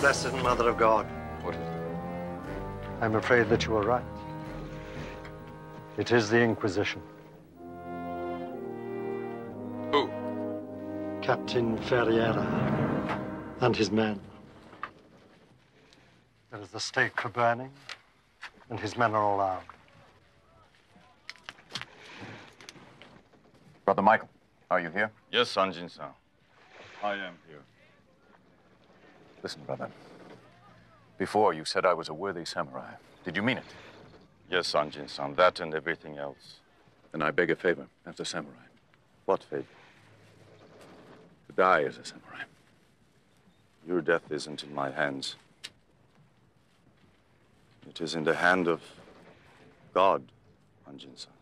Blessed Mother of God, What is it? I'm afraid that you are right. It is the Inquisition. Who? Captain Ferreira and his men. There is the stake for burning, and his men are all armed. Brother Michael, are you here? Yes, Anjin-san. I am here. Listen, brother. Before, you said I was a worthy samurai. Did you mean it? Yes, Anjin-san. That and everything else. Then I beg a favor as a samurai. What favor? To die as a samurai. Your death isn't in my hands. It is in the hand of God, Anjin-san.